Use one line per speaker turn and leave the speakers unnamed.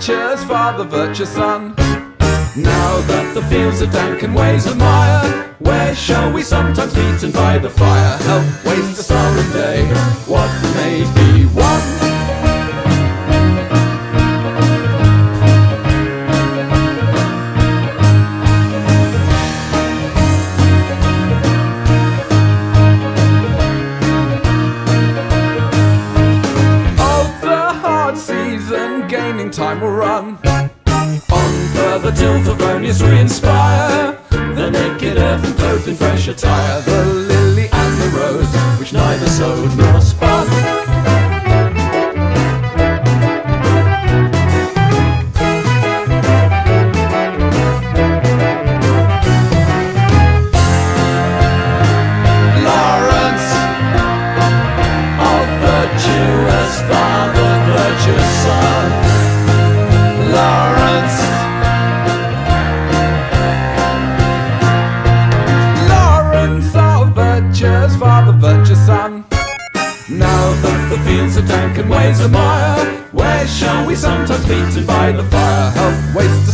virtuous father, virtuous son. Now that the fields are dank and ways of mire, where shall we sometimes meet and by the fire help waste a solemn day? What may be time will run. On further till Favonius re-inspire The naked earth and clothed in fresh attire The lily and the rose, which neither sowed nor spun father, virtuous son Now that the fields are dank and ways are mire Where shall we sometimes and by the fire? Help waste